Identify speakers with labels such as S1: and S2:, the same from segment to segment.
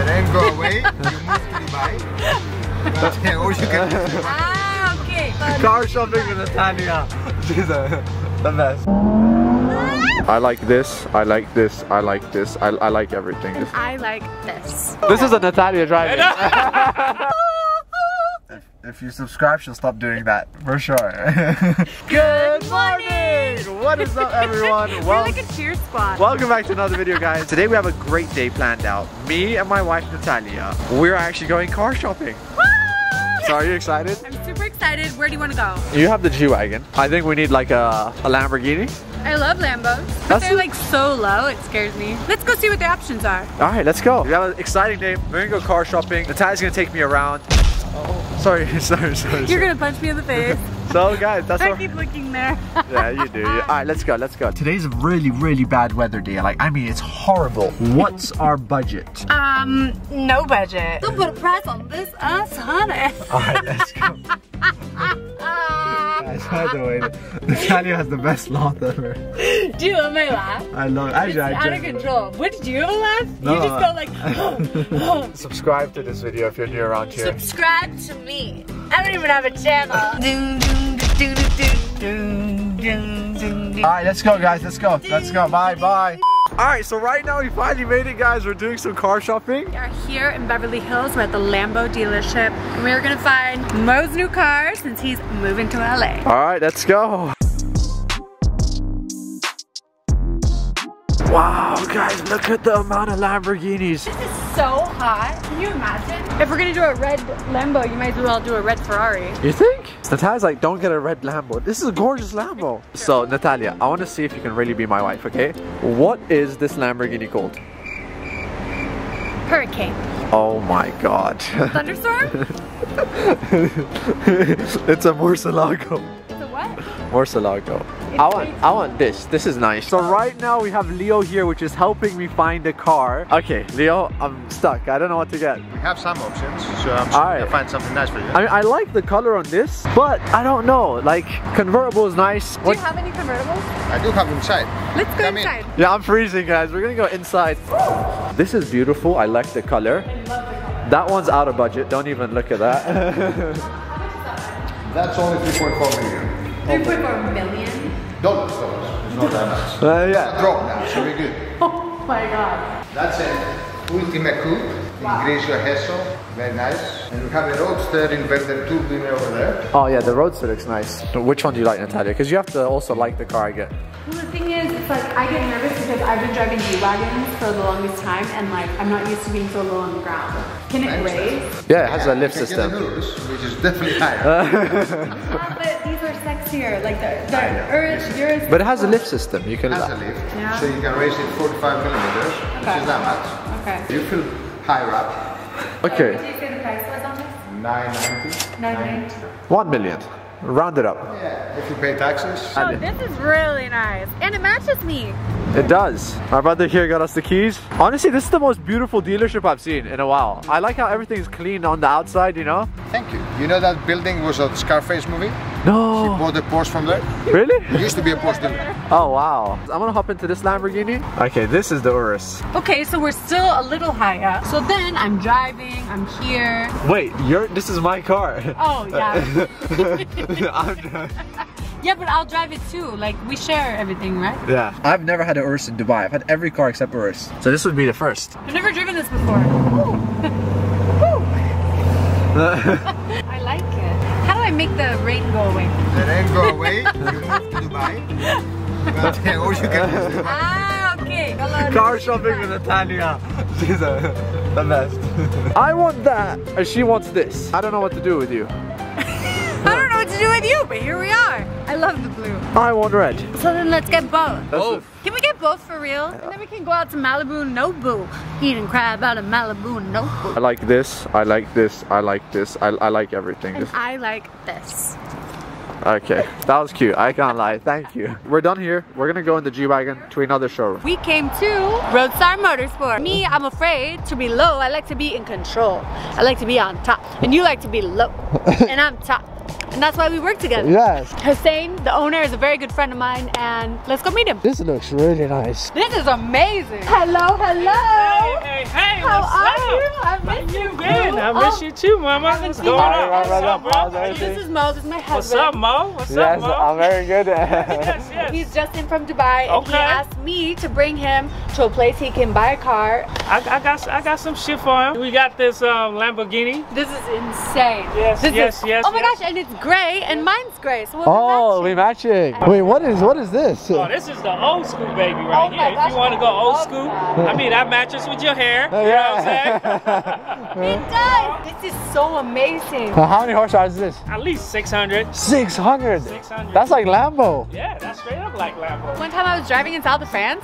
S1: The rain go away, you move to Dubai. But, yeah, or you can move to Dubai.
S2: Ah, okay.
S3: Car shopping with Natalia. She's a, the best. I like this, I like this, I like this, I, I like everything. This,
S2: I like this.
S3: this is a Natalia driving. if, if you subscribe, she'll stop doing that, for sure. Good morning! What is up everyone? Well,
S2: like a cheer squad.
S3: Welcome back to another video guys. Today we have a great day planned out. Me and my wife Natalia, we're actually going car shopping. So are you excited?
S2: I'm super excited. Where do you want to go?
S3: You have the G-Wagon. I think we need like a, a Lamborghini.
S2: I love Lambos. But
S3: That's-
S2: they're like so low, it scares me. Let's go see what the options are.
S3: All right, let's go. We have an exciting day. We're gonna go car shopping. Natalia's gonna take me around. Oh, sorry, sorry, sorry.
S2: You're gonna punch me in the face.
S3: So guys, that's
S2: I
S3: our...
S2: keep looking there.
S3: Yeah, you do. Yeah. All right, let's go, let's go. Today's a really, really bad weather day. Like, I mean, it's horrible. What's our budget?
S2: Um, no budget. Don't put a price on this, us, honey.
S3: All right, let's go. Guys, by the way, Natalia has the best laugh ever.
S2: Do you have my laugh?
S3: I love it. Actually,
S2: It's
S3: I
S2: out of control. What did you have a laugh?
S3: No,
S2: you just uh, go like, oh, oh.
S3: Subscribe to this video if you're new around here.
S2: subscribe to me. I don't even have a channel. Ding, ding, ding, ding, ding, ding, ding, ding.
S3: All right, let's go, guys. Let's go. Let's go. Bye, bye. All right, so right now we finally made it, guys. We're doing some car shopping.
S2: We are here in Beverly Hills. We're at the Lambo dealership. And we're gonna find Mo's new car since he's moving to LA.
S3: All right, let's go. Wow, guys, look at the amount of Lamborghinis.
S2: This is so hot. Can you imagine? If we're gonna do a red Lambo, you might as well do a red Ferrari.
S3: You think? Natalia's like, don't get a red Lambo. This is a gorgeous Lambo. So, Natalia, I want to see if you can really be my wife, okay? What is this Lamborghini called?
S2: Hurricane.
S3: Oh my god.
S2: Thunderstorm?
S3: it's a Murcielago.
S2: it's a what?
S3: Murcielago. I want, I want this. This is nice. So right now we have Leo here, which is helping me find a car. Okay, Leo, I'm stuck. I don't know what to get.
S1: We have some options, so I'm
S3: All
S1: sure
S3: right.
S1: we'll find something nice for you.
S3: I mean, I like the color on this, but I don't know. Like, convertible is nice.
S2: Do
S3: What?
S2: you have any convertibles?
S1: I do have inside.
S2: Let's go
S1: Come in.
S2: inside.
S3: Yeah, I'm freezing, guys. We're gonna go inside. This is beautiful. I like the color. That one's out of budget. Don't even look at that.
S1: That's only 3.4 million.
S2: 3.4 million?
S1: Dollars, dollars. It's not that much.
S3: Uh, yeah.
S1: Drop now, so we're good.
S2: Oh my god.
S1: That's it. Ultimate coupe.
S2: Wow.
S1: In Grigio Hesso. Very nice. And we have a roadster in inverter turbine over there.
S3: Oh yeah, the roadster looks nice. Which one do you like, Natalia? Because you have to also like the car I get.
S2: Well, the thing is, it's like I get nervous because I've been driving G-Wagons for the longest time and like I'm not used to being so low on the ground. Can it raise?
S3: Yeah, it has a
S1: you
S3: lift
S1: can get
S3: system.
S1: the Urus, which is definitely higher.
S2: Uh, but these are sexier. Like the, the Urus, yours.
S3: But it has a lift system. You can.
S1: It has a lift,
S2: Yeah.
S1: so you can raise it 45 millimeters, which
S2: Okay.
S1: is that much.
S2: Okay.
S1: You feel higher up.
S2: What
S3: Okay.
S2: did you say the price was on this?
S1: 990.
S2: Nine ninety.
S3: One million. Round it up.
S1: Yeah, if you pay taxes.
S2: Oh, this is really nice. And it matches me.
S3: It does. My brother here got us the keys. Honestly, this is the most beautiful dealership I've seen in a while. I like how everything's clean on the outside, you know?
S1: Thank you. You know that building was a Scarface movie?
S3: No.
S1: She bought the Porsche from there.
S3: Really?
S1: It used to be a Porsche dealer.
S3: Oh, wow. I'm gonna hop into this Lamborghini. Okay, this is the Urus.
S2: Okay, so we're still a little high up. So then I'm driving, I'm here.
S3: Wait, you're, this is my car.
S2: Oh, yeah.
S3: I'm-
S2: yeah, but I'll drive it too. Like, we share everything, right?
S3: yeah. I've never had an Urus in Dubai. I've had every car except Urus. So this would be the first.
S2: I've never driven this before. Ooh. Ooh. I like it. How do I make the rain go away?
S1: The rain go away, you move to Dubai. But, yeah, or you can move to Dubai.
S2: Ah, okay.
S3: Car shopping with Natalia. She's a, the best. I want that, and she wants this. I don't know what to do with you.
S2: I don't know what to do with you, but here we are. I love the blue.
S3: I want red.
S2: So then let's get both.
S3: Both.
S2: Can we get both for real? And then we can go out to Malibu Nobu. Eating crab out of Malibu Nobu.
S3: I like this. I like this. I like this. I, I like everything.
S2: And I like this.
S3: Okay, that was cute. I can't lie. Thank you. We're done here. We're gonna go in the G-Wagon to another showroom.
S2: We came to Roadstar Motorsport. Me, I'm afraid to be low. I like to be in control. I like to be on top. And you like to be low. and I'm top. And that's why we work together.
S3: Yes.
S2: Hussein, the owner, is a very good friend of mine, and let's go meet him.
S3: This looks really nice.
S2: This is amazing. Hello, hello.
S4: Hey, hey,
S2: How
S4: what's
S2: are
S4: up?
S2: you? I miss
S4: you
S2: you.
S4: been? I miss
S2: Oh,
S4: you too, mama. What's going on? What's up, bro?
S3: How's
S4: How you
S3: everything?
S2: This is Mo. This is my
S4: What's up, Mo? What's
S3: Yes,
S4: up, Mo?
S3: I'm very good.
S4: yes, yes.
S2: He's just in from Dubai, and he asked me to bring him to a place he can buy a car.
S4: I, I got I got some shit for him. We got this um, Lamborghini.
S2: This is insane.
S4: Yes,
S2: This
S4: yes,
S2: is,
S4: yes,
S2: Oh my
S4: yes.
S2: gosh, and it's gray, and mine's gray. So we'll
S3: oh,
S2: be
S3: we
S2: matching.
S3: matching. Wait, what is what is this?
S4: Oh, this is the old school baby right
S2: Oh
S4: here.
S2: gosh,
S4: if you want to go old school,
S2: that.
S4: I mean that matches with your hair.
S3: Oh,
S4: You know
S3: yeah.
S4: what I'm saying?
S2: It does. This is so amazing.
S3: Uh, how many horsepower is this?
S4: At least 600.
S3: 600.
S4: 600.
S3: That's like Lambo.
S4: Yeah, that's straight up like Lambo.
S2: One time I was driving in South of France,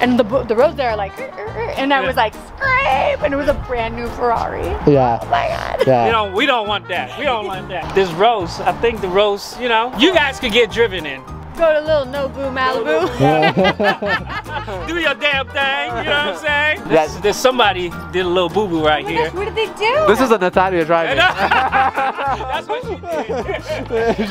S2: and the the roads there are like, "Er, er, er," and I was like, scrape, and it was a brand new Ferrari.
S3: Yeah.
S2: Oh my god.
S4: We
S3: Yeah.
S4: don't we don't want that. We don't want that. This rose, I think the rose, you know, you guys could get driven in.
S2: Go to little Nobu Malibu.
S4: Do your damn thing, you know what I'm saying?
S3: Yes.
S4: There's, there's somebody did a little boo boo right
S2: Oh
S4: here.
S2: gosh, what did they do?
S3: This is a Natalia driving.
S4: That's what she did.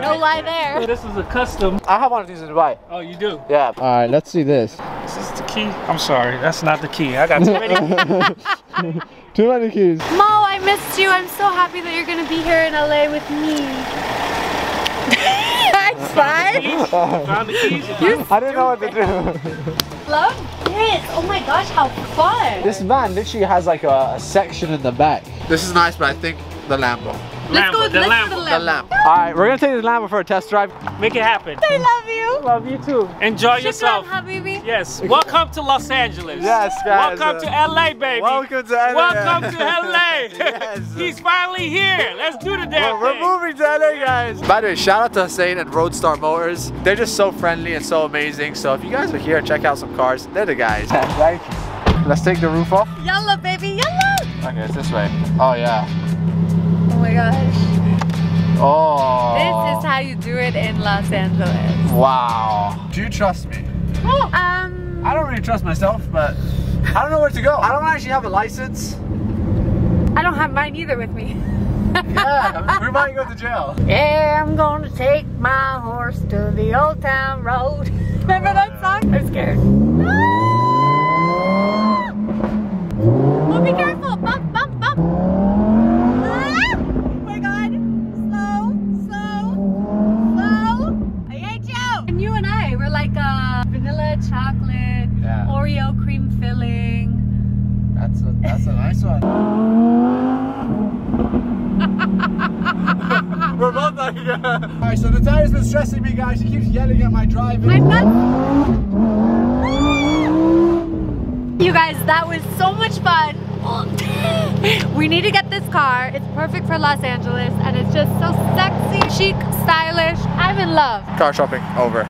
S2: no lie there.
S4: this is a custom.
S3: I have one of these in Dubai.
S4: Oh, you do?
S3: Yeah. All right, let's see this.
S4: Is this the key? I'm sorry, that's not the key. I got too many.
S3: Too many keys.
S2: Mo, I missed you. I'm so happy that you're gonna be here in LA with me. High five.
S4: keys? Found the keys? You found-
S3: I didn't know what to do.
S2: Love this. Oh my gosh, how fun.
S3: This van literally has like a, a section in the back. This is nice, but I think the Lambo.
S2: Let's go with
S4: the
S2: let's
S4: Lambo.
S2: go to the
S3: The
S2: Lambo.
S3: Lambo. All right, we're gonna take the Lambo for a test drive.
S4: Make it happen.
S2: I love you.
S4: Love you too. Enjoy
S2: Shukran,
S4: yourself.
S2: Habibi.
S4: Yes. Welcome to Los Angeles.
S3: Yes, guys.
S4: Welcome to LA, baby.
S3: Welcome to LA.
S4: Welcome to LA.
S3: Yes.
S4: He's finally here. Let's do the damn
S3: We're
S4: thing.
S3: moving to LA, guys. By the way, shout out to Hussein and Roadstar Motors. They're just so friendly and so amazing. So if you guys are here, check out some cars. They're the guys. Thank you. Let's take the roof off.
S2: Yalla, baby, yalla.
S3: Okay, it's this way. Oh yeah.
S2: Oh gosh.
S3: Oh.
S2: This is how you do it in Los Angeles.
S3: Wow. Do you trust me?
S2: Um,
S3: I don't really trust myself, but I don't know where to go. I don't actually have a license.
S2: I don't have mine either with me.
S3: Yeah, we might go to jail.
S2: Yeah, I'm gonna take my horse to the old town road. Remember that song? I'm scared. You! And I, we're like a vanilla chocolate,
S3: Yeah.
S2: Oreo cream filling.
S3: That's a that's a nice one. We're both like, yeah. Alright, so Natalia's been stressing me, guys. She keeps yelling at my driving.
S2: I'm. You guys, that was so much fun. we need to get this car. It's perfect for Los Angeles and it's just so sexy, chic, stylish. I'm in love.
S3: Car shopping over.